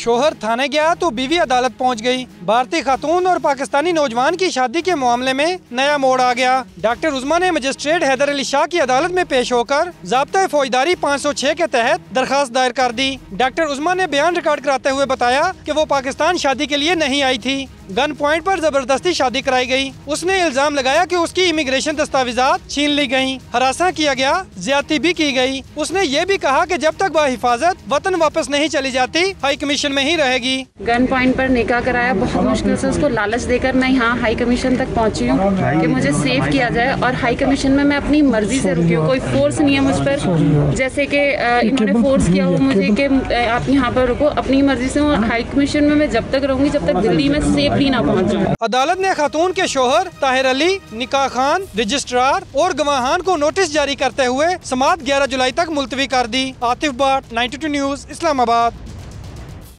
شوہر تھانے گیا تو بیوی عدالت پہنچ گئی۔ بھارتی خاتون اور پاکستانی نوجوان کی شادی کے معاملے میں نیا موڑ آ گیا۔ ڈاکٹر عثمہ نے مجسٹریٹ حیدر علی شاہ کی عدالت میں پیش ہو کر ضابطۂ فوجداری پانچ سو چھ کے تحت درخواست دائر کر دی۔ ڈاکٹر عثمہ نے بیان ریکارڈ کراتے ہوئے بتایا کہ وہ پاکستان شادی کے لیے نہیں آئی تھی۔ گن پوائنٹ پر زبردستی شادی کرائی گئی۔ اس نے الزام لگایا کہ اس کی امیگریشن دستاویزات چھین لی گئیں۔ ہراساں کیا گیا، زیادتی بھی کی گئی۔ اس نے یہ بھی کہا کہ جب تک وہ حفاظت وطن واپس نہیں چلی جاتی، ہائی کمیشن میں ہی رہے گی۔ گن پوائنٹ پر نکاح کرایا بہت مشکل سے، اس کو لالچ دے کر میں یہاں ہائی کمیشن تک پہنچی ہوں کہ مجھے سیو کیا جائے اور ہائی کمیشن میں میں اپنی مرضی سے رکی ہوں۔ کوئی فورس نہیں ہے مجھ پر۔ جیسے کہ انہوں نے فورس کیا ہو مجھے کہ آپ یہاں پر رکو۔ اپنی مرضی سے ہائی کمیشن میں میں جب تک رہوں گی، جب تک دلی میں سیف بھی نہ پہنچ عدالت نے خاتون کے شوہر طاہر علی، نکاح خان، رجسٹرار اور گواہان کو نوٹس جاری کرتے ہوئے سماعت گیارہ جولائی تک ملتوی کر دی۔ Atif Butt ninety two news, Islamabad.